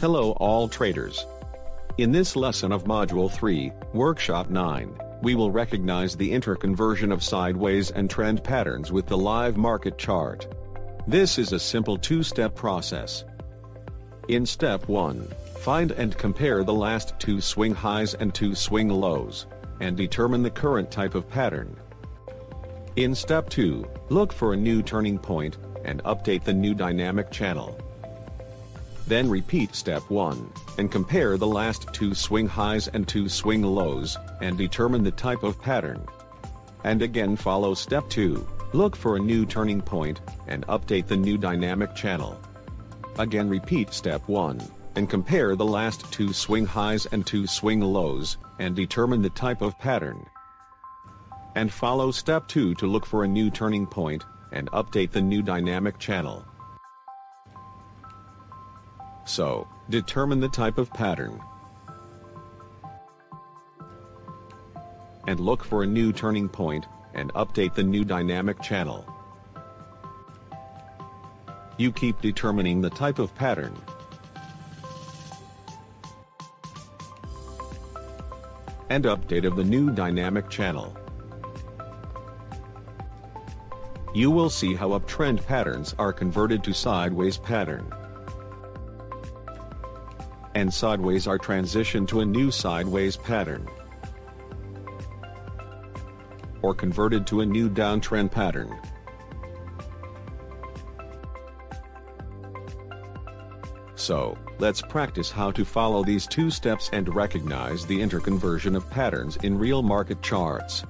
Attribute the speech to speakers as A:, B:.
A: Hello all traders. In this lesson of Module 3, Workshop 9, we will recognize the interconversion of sideways and trend patterns with the live market chart. This is a simple two-step process. In step 1, find and compare the last two swing highs and two swing lows, and determine the current type of pattern. In step 2, look for a new turning point, and update the new dynamic channel. Then repeat step 1, and compare the last two swing highs and two swing lows, and determine the type of pattern. And again follow step 2, look for a new turning point, and update the new dynamic channel. Again repeat step 1, and compare the last two swing highs and two swing lows, and determine the type of pattern. And follow step 2 to look for a new turning point, and update the new dynamic channel. So, determine the type of pattern. And look for a new turning point, and update the new dynamic channel. You keep determining the type of pattern. And update of the new dynamic channel. You will see how uptrend patterns are converted to sideways pattern and sideways are transitioned to a new sideways pattern or converted to a new downtrend pattern. So, let's practice how to follow these two steps and recognize the interconversion of patterns in real market charts.